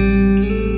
Música